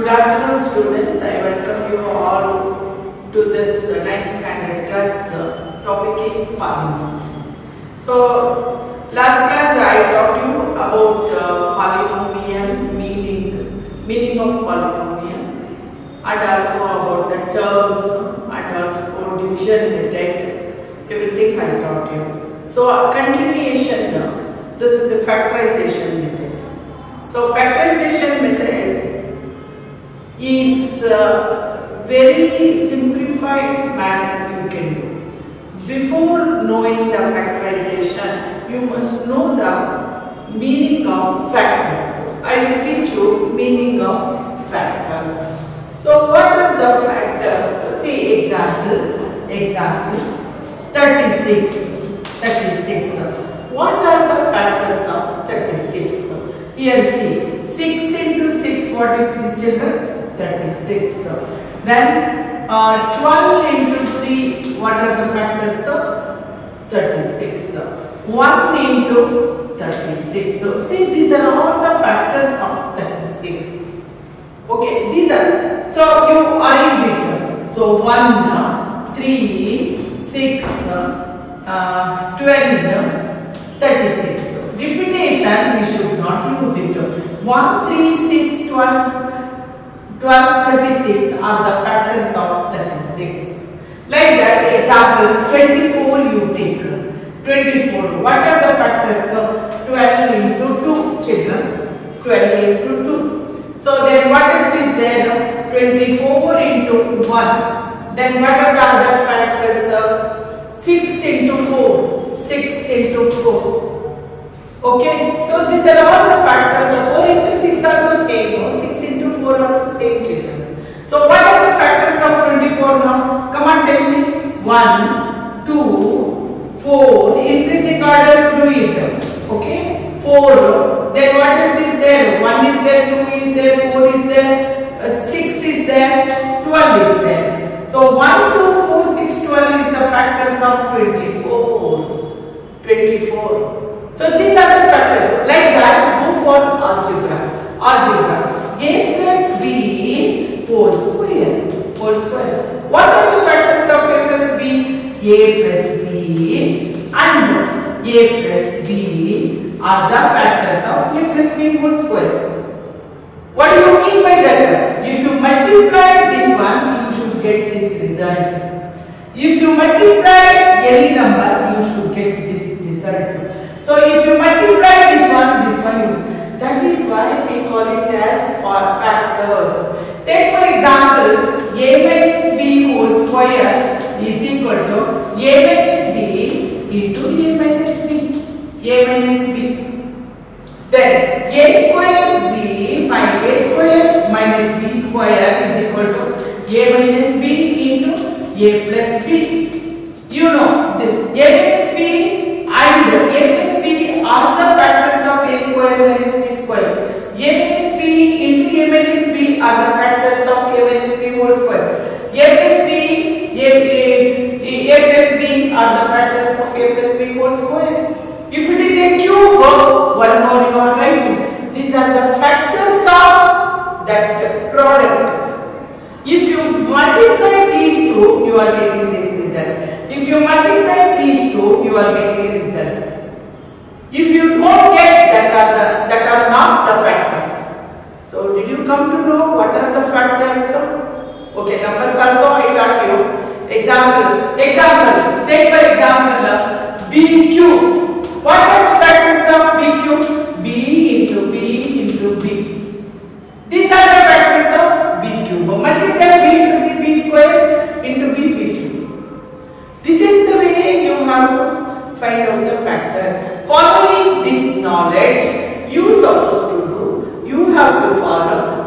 Good afternoon students. I welcome you all to this uh, ninth standard class. Uh, topic is polynomial. So last class I taught you about uh, polynomial meaning, meaning of polynomial and also about the terms and also division method. Everything I taught you. So a continuation. uh, This is a factorization method. So factorization method is a very simplified manner you can do. Before knowing the factorization, you must know the meaning of factors. I will teach you meaning of factors. So what are the factors? See example, example 36, 36. What are the factors of 36? Here see, 6 into 6, what is this children? 36. Then uh, 12 into 3, what are the factors? 36. 1 into 36. So see, these are all the factors of 36. Okay, these are, so you arrange it. So 1, 3, 6, uh, 12, 36. Repetition, we should not use it. 1, 3, 6, 12, 12, 36 are the factors of 36. Like that, example 24 you take. 24. What are the factors of 12 into 2 children? 12 into 2. So then what else is there? 24 into 1. Then what are the other factors? of 6 into 4. 6 into 4. Okay. So these are all the factors. So 4 into 6 also same. No? 6 into 4 also same children. So what are the factors of 24 now? Come on tell me. 1, 2, 4. Increasing order to do it. Okay. 4. Then what is there? 1 is there, 2 is there, 4 is there, uh, 6 is there, 12 is there. So 1, 2, 4, 6, 12 is the factors of 24. 24. So these are the factors. Like that, go for algebra. Algebra. A plus B whole square. Whole square. What are the factors of A plus B? A plus B and A plus B are the factors of A plus B whole square. What do you mean by that? If you multiply this one, you should get this result. If you multiply any number, you should get this result. So if you multiply this one, this one, that is why we call it as fa- factors. Take for example, a minus b whole square is equal to a minus b into a minus b. a minus b. Then a square b minus a square minus b square is equal to a minus b into a plus b. You know, the a minus b and a plus b are the factors of a square minus b square. a minus b into a minus b are the factors of a minus b whole square. a plus b, a, a, a plus b are the factors of a plus b whole square. If it is a cube, one more you are writing. These are the factors of that product. If you multiply these two, you are getting this result. If you multiply these two, you are getting a result. If you don't get that are the, that are not the factors. So did you come to know what are the factors? Okay, numbers also I taught you. Example, example. Take for example uh, B cube. What are the factors of B cube? B into B into B. These are the factors of B cube. Multiply B into B, B square into B, B cube. This is the way you have to find out the factors. Following this knowledge, you supposed to do, you have to follow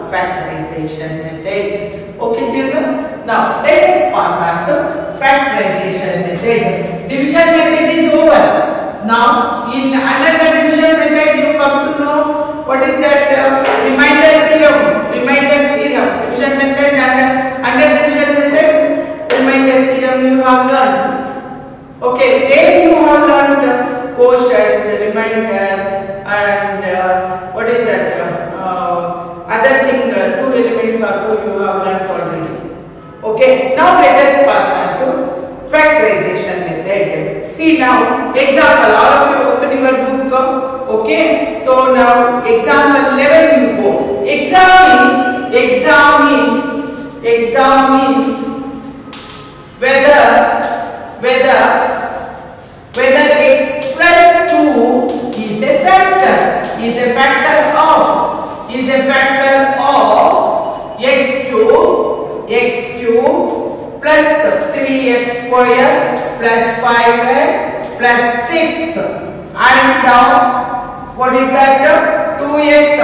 factorization method. Okay children? Now let us pass on to factorization method. Division method is over. Now in another the division method you come to know what is that uh, remainder theorem. Remainder theorem. Division method and under division method remainder theorem you have learned. Okay, there you have learned quotient, remainder, and uh, what is that? Uh, two elements are Okay, now let us pass on to factorization method. See now, example, all of you open your book. Okay, so now example 11 you go. Examine, examine whether, whether, whether x plus 2 is a factor, is a factor of, is a factor of x cube, x cube plus 3x square plus 5x plus 6 and of what is that? 2x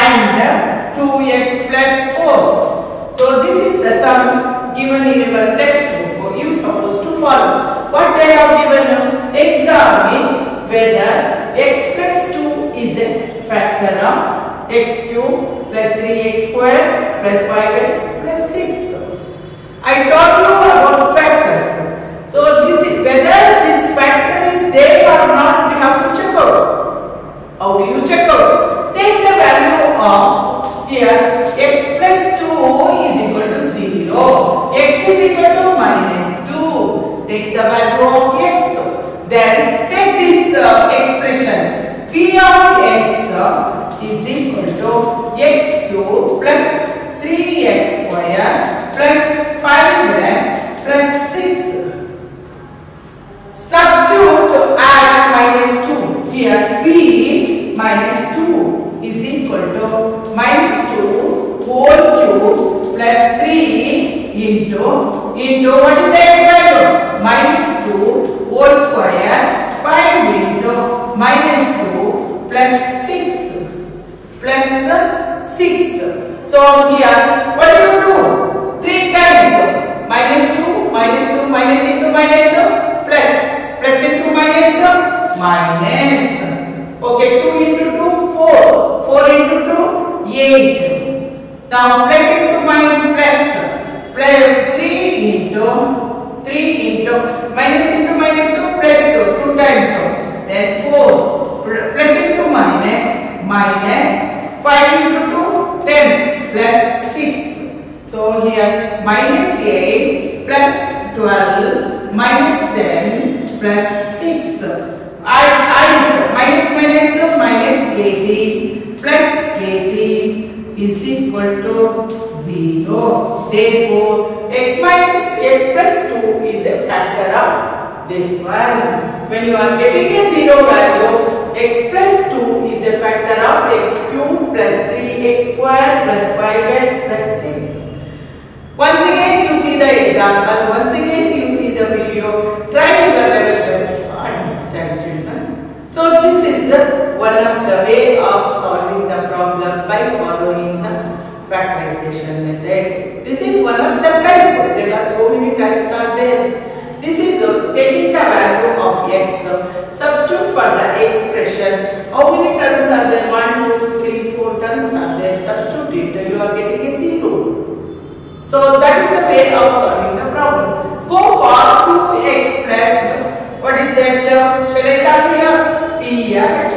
and 2x plus 4 so this is the sum given in your textbook. You supposed to follow. What they have given examine whether x plus 2 is a factor of x cube plus 3x square plus 5x plus 6 I taught plus 6 plus 6. So here what you do? 3 times. Minus 2 minus 2 minus into minus plus plus into minus minus. Okay 2 into 2 4 4 into 2 8 now plus into minus plus plus 3 into 3 into minus into minus plus 2 times. Then 4 plus into minus minus 5 into 2 10 plus 6 so here minus 8 plus 12 minus 10 plus 6. Add, add minus minus minus 18 plus 18 is equal to 0. Therefore, x minus x plus 2 is a factor of this one. When you are getting a 0 value, x plus 2 is a factor of x cube plus 3x square plus 5x plus 6. Once again you see the example, once again you see the video, try your level best to understand children. So this is the one of the way of solving the problem by following the factorization method. This is one of the type, there are so many types are there. This is the, taking the value of x, for the expression. How many terms are there? 1, 2, 3, 4 terms are there. Substitute it, you are getting a 0. So that is the way of solving the problem. Go for 2x plus, what is that? Shall I start here? Px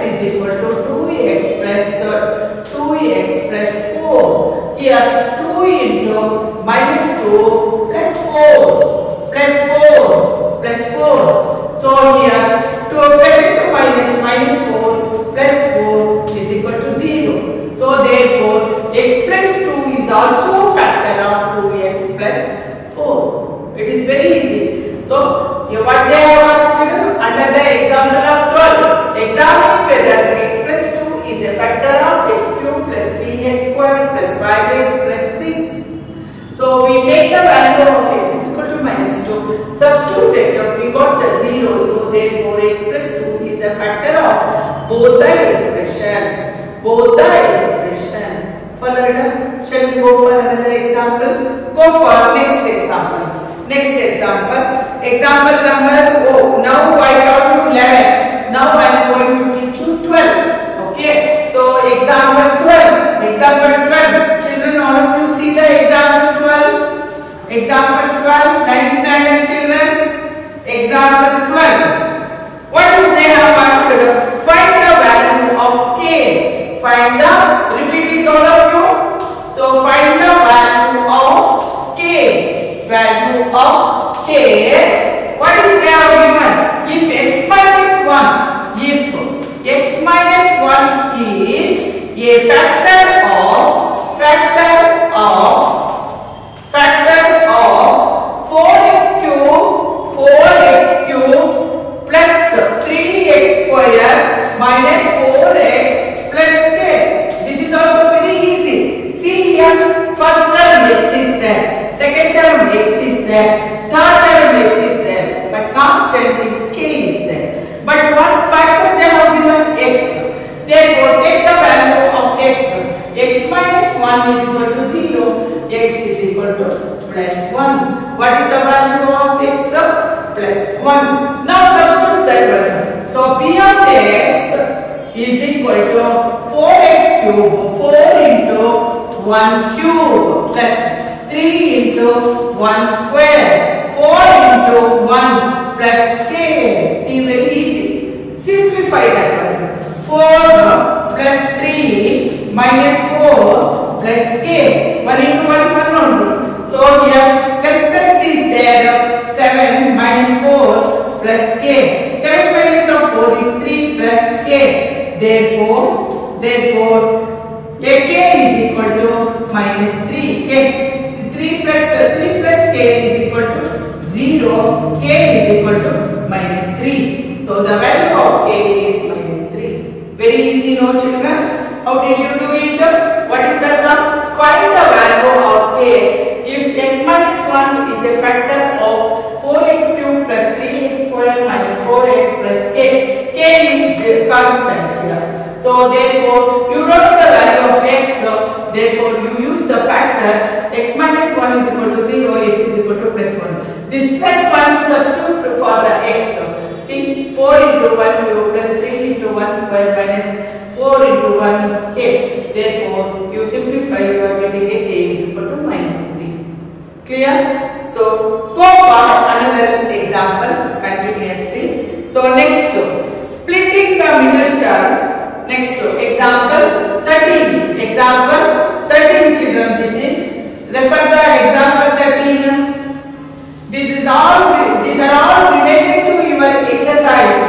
Go for next example. Next example. Example number, oh, now I taught you 11. Now I am going to teach you 12. Okay. So, example 12. Example 12. Children, all of you see the example 12. Example 12. 9th standard children. Example 12. What is they have asked? Find the value of k. Find the, A factor of factor of factor of 4x cube 4x cube plus 3x square minus 4x plus k. This is also very easy. See here, first term x is there, second term x is there, third term x is there, but constant is k is there. But what factor they have given x. Therefore, take the value of x. x minus 1 is equal to 0, x is equal to plus 1. What is the value of x? Plus 1. Now substitute that value. So, p of x is equal to 4x cube 4 into 1 cube plus 3 into 1 square 4 into 1 plus k see very easy simplify that one 4 plus 3 minus 4 plus k 1 into 1 into 1 u plus 3 into 1 square minus 4 into 1 k therefore you simplify you are getting a k is equal to minus 3 clear? So go for another example continuously. So next splitting the middle term. Next example 13 example 13 children this is refer the example 13 this is all these are all related to your exercise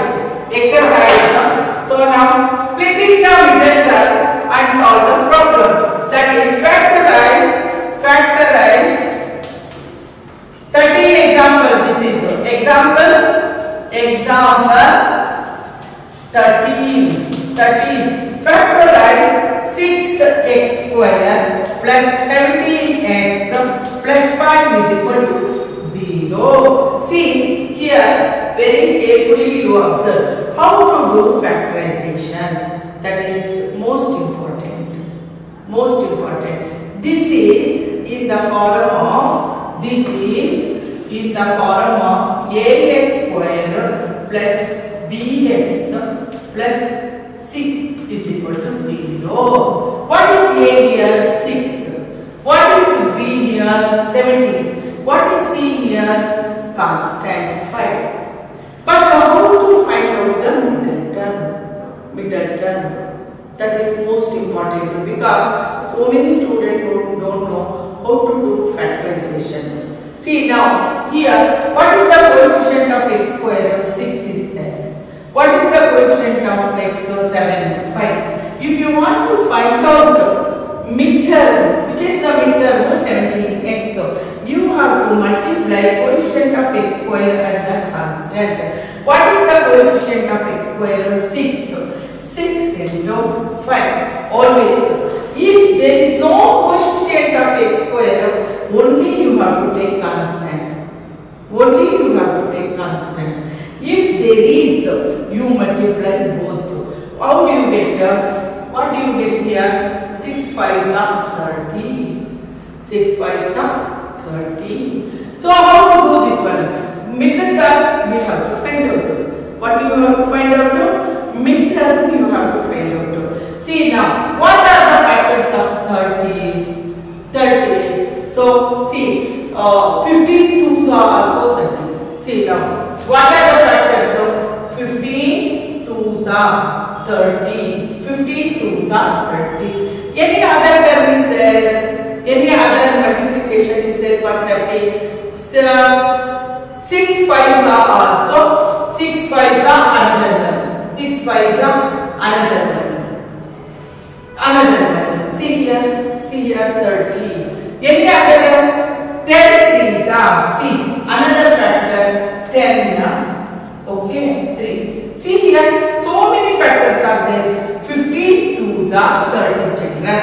exercise so now splitting the middle term and solve the problem that is factorize factorize 13 example this is example example 13 13 factorize 6x square plus 17x plus 5 is equal to 0 see here very carefully you observe how to do factorization. That is most important most important. This is in the form of this is in the form of ax square plus bx plus 6 is equal to 0. What is a here? 6. What is b here? 17. What is c here? Constant 5. But how to find out the middle term? Middle term. That is most important because so many students don't, don't know how to do factorization. See now here what is the coefficient of x square? 6 6, If you want to find out midterm, which is the midterm of 17x, you have to multiply coefficient of x square and the constant. What is the coefficient of x square? 6. 6 into 5. Always. If there is no coefficient of x square, only you have to take constant. Only you have to take constant. If there is, you multiply how do you get? uh, What do you get here? 6 5s are 30. 6 5s are 30. So how to do this one? Middle term we have to find out. What do you have to find out? Mid term you have to find out. See now, what are the factors of 30? 30. 15 2s are 30. Any other term is there? Any other multiplication is there for 30? So, 6 5s are also 6 5s are another term. 6 5s are another term. Another one. See here. See here 30. Any other 10 trees are. See 15 twos are 30 children.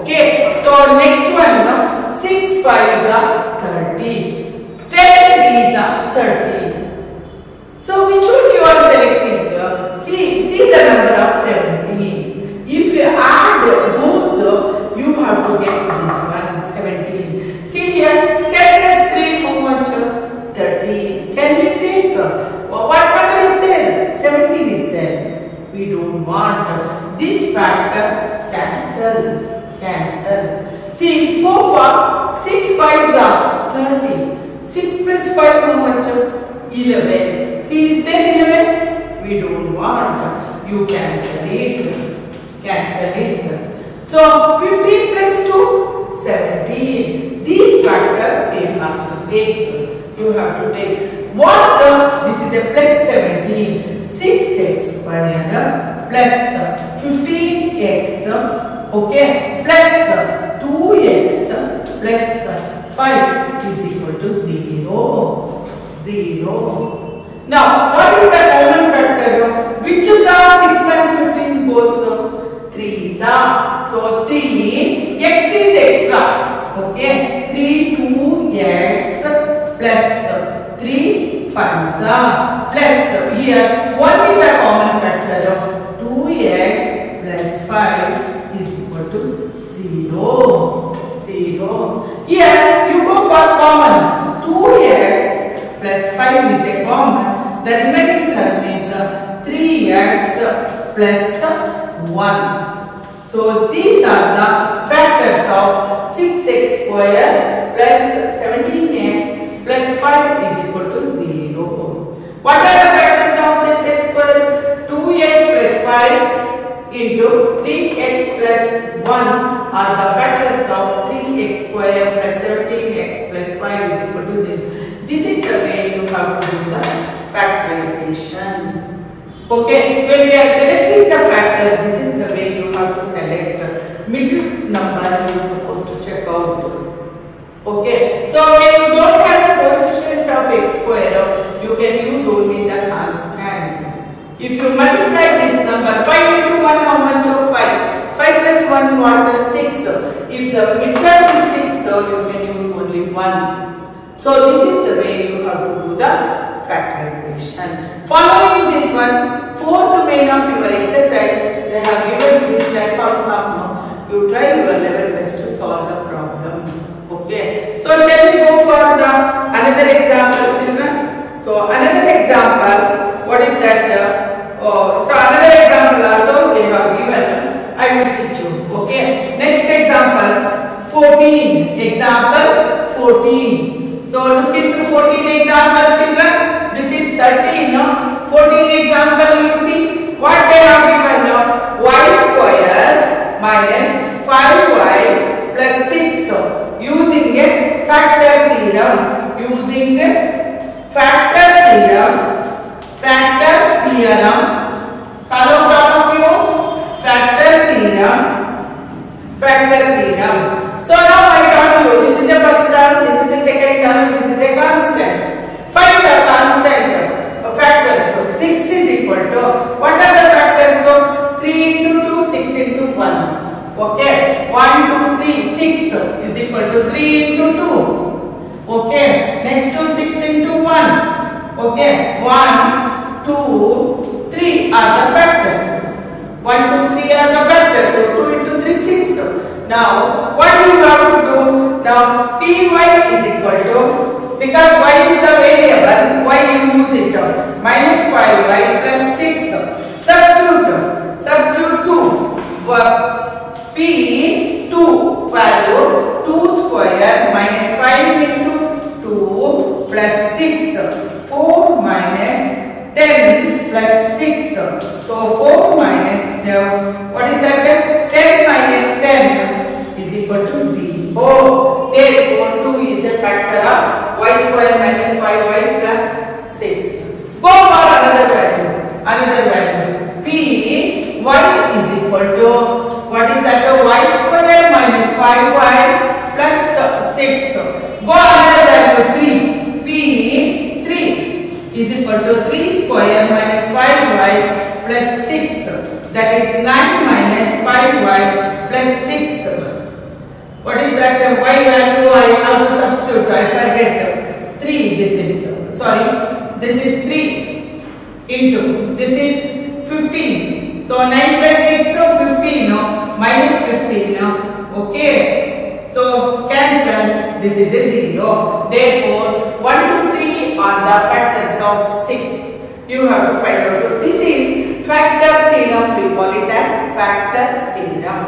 Okay. So next one. uh, 6 fives are 30. 10 trees are 30. So which one you are selecting? Uh, See, see the number of 17. If you add both, you have to get this one, 17. See here, 10 plus 3, how much? 13. Can we take? uh, What number is there? 17 is there. We don't want. These factors cancel. Cancel. See, go for 6 5s are 30. 6 plus 5 how much? 11. See, is there 11? We don't want. You cancel it. Cancel it. So, 15 plus 2, 17. These factors you have to take. You have to take. What? uh, This is a plus 17. 6x square plus 15x. Okay. Plus 2x plus 5 is equal to 0. 0. Now, what is the common factor? Which is our 6 and 15 goes? 3 is our. So, 3, x is extra. Okay. 3, 2x plus 3, 5 is. Plus here, 1 is a common factor. 2x plus 5 is equal to 0. 0. Here, you go for common. 2x plus 5 is a common. The remaining term is uh, 3x plus 1. So these are the factors of 6x square plus 17x plus 5 is equal to 0. What are the factors of 6x square? 2x plus 5 into 3x plus 1 are the factors of 3x square plus 17x plus 5 is equal to 0. This is the way you have to do the factorization. Okay, when we are selecting the factor, this is the way you have to select middle number you are supposed to check out. Okay, so when you don't have the coefficient of x square, you can use only the constant. If you multiply this number 5 into 1, how much of 5? 5 plus 1, what is 6? If the midterm is 6, so you can use only 1. So this is the way you have to do the factorization. Following this one, fourth main of your exercise, they have given this type of sum. You try your level best to solve the problem. Okay. So shall we go for the another example, children? So another example, what is that? Uh, oh, so another example also they have given. I will teach you. Okay. Next example, 14. Example 14. So look into 14 example, children. This is 13. No? 14 example you see. What they have minus 5y plus 6 using a factor theorem. Using a factor theorem. Factor theorem. Hello, all of you. Factor theorem. Factor theorem. So now 37, 10 minus 10 is equal to 0. Therefore, 2 is a factor of y square minus 5y plus 6. Go for another value. Another value. P 1 is equal to 5y plus 6. What is that y value I have to substitute? I forget. 3 this is. Sorry. This is 3 into. This is 15. So 9 plus 6 so 15 no? minus 15 no? Okay. So cancel. This is a 0. Therefore 1, 2, 3 are the factors of 6. You have to find out. This is factor theorem. We call it as factor theorem.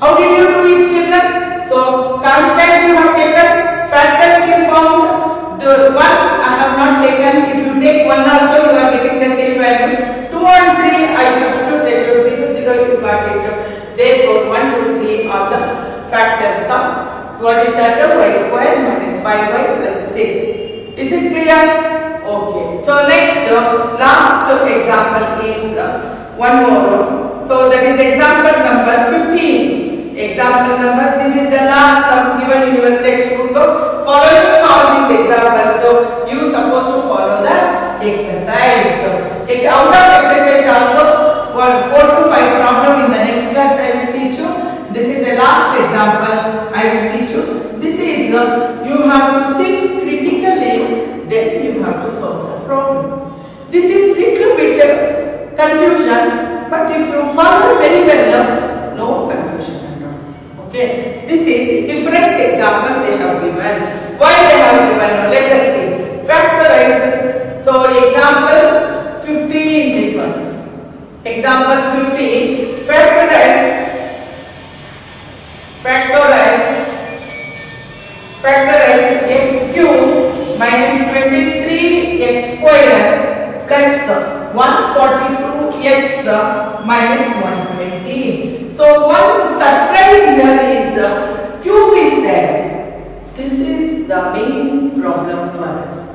How did you do it children? So constant you have taken, factors you found, the one I have not taken, if you take one also you are getting the same value. 2 and 3 I substituted 0, 0 you got it. Therefore 1, 2, 3 are the factors of what is that y square minus 5y plus 6. Is it clear? Okay. So next last example is uh, one more. So that is example number 15. Example number, this is the last sum given in your textbook. Following all these examples, so you supposed to follow the exercise. So, out of exercise also, 4 to 5 problem in the next class I will teach you. This is the last example I will teach you. This is, uh, you have to think critically, then you have to solve the problem. This is little bit uh, confusion, but if you follow very well, no confusion. Okay, this is different example they have given. Why they have given? Let us see. Factorize. So example 15 in this one. Example 15. Factorize. Factorize. Factorize x cube minus 23x square plus 142x minus 120. So one surprise here is uh, cube is there. This is the main problem for us.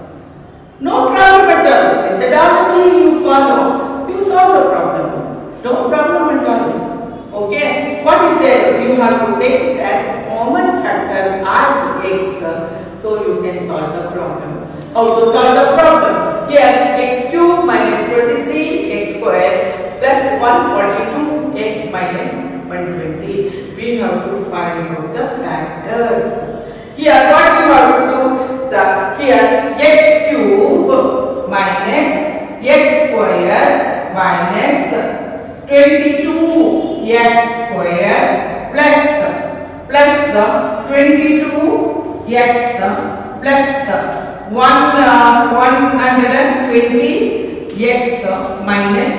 No problem at all. Methodology you follow, you solve the problem. No problem at all. Okay. What is there? You have to take it as common factor as x. So you can solve the problem. How to solve the problem? Here x cube minus 23 x square plus 142 x minus 120. We have to find out the factors. Here what have to? The here x cube minus x square minus 22 x square plus plus 22 x plus 1 uh, 120 x minus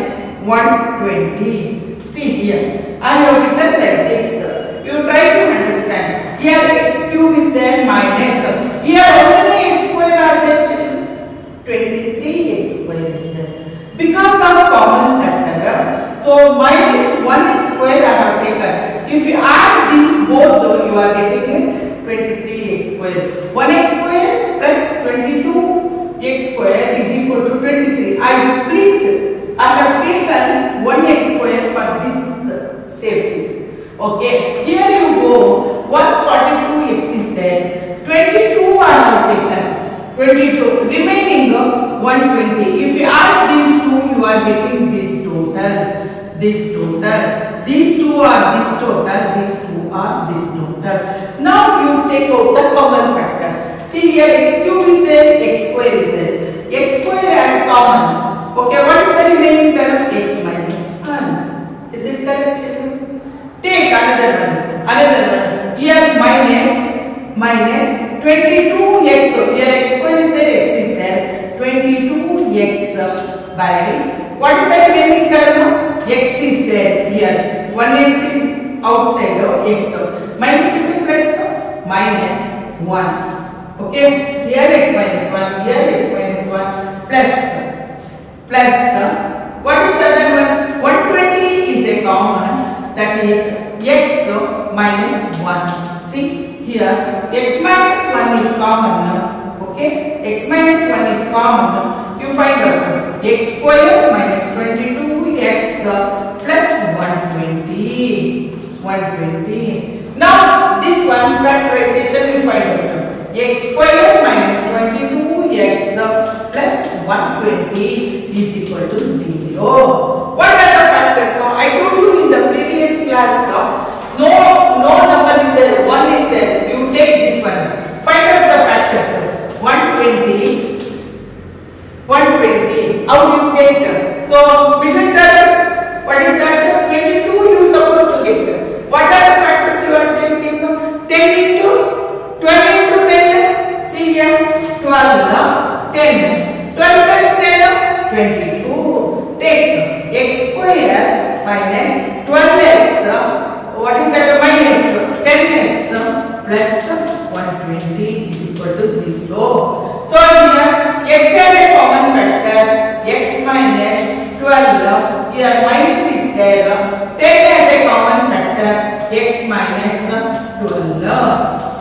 120. See here, I have written like this. You try to understand. Here x cube is there minus. Here how many x square are there? 23 x square is there. Because of common factor. So minus 1 x square I have taken. If you add these both, you are getting 23 x square. 1 x square plus 22 x square is equal to 23. I split. I have taken 1 x square for this. Okay. Here you go. 142 x is there. 22 I have taken. 22. Remaining uh, 120. If you add these two, you are getting this total. This total. These two are this total. These two are this total. Now you take out the common factor. See here x cube is there, x square is there. x square as common. Factorization you find out x square minus 22x plus 120 is equal to 0.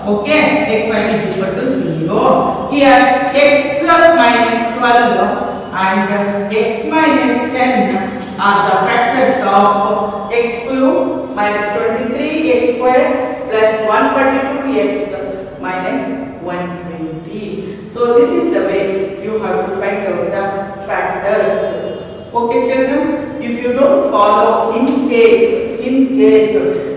Okay, x1 is equal to 0. Here x minus 12 and x minus 10 are the factors of x cube minus 23 x square plus 142 x minus 120. So this is the way you have to find out the factors. Okay children, if you don't follow in case, in case,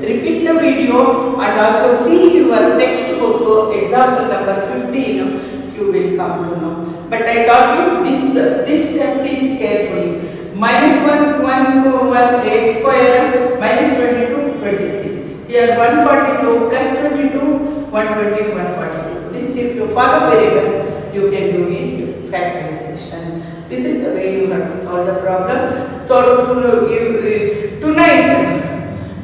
repeat the video and also see your textbook example number 15, you will come to know. But I taught you this, this step is carefully. Minus 1, 1, 1 x square minus 22, 23. Here 142 plus 22, 120, 142. This if you follow very well, you can do it factorization. This is the way you have to solve the problem. So to, uh, you, uh, tonight,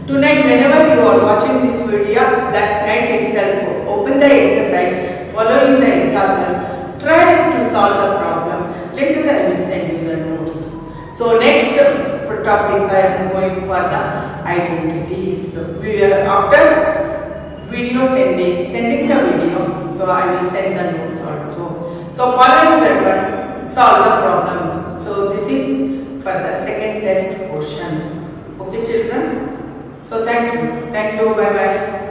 tonight whenever you are watching this video, that night itself, open the exercise, following the examples, try to solve the problem. Later I will send you the notes. So next topic I am going for the identities. We are after video sending, sending the video. So I will send the notes also. So following that one, solve the problem. So this is for the second test portion. Okay children? So thank you. Thank you. Bye bye.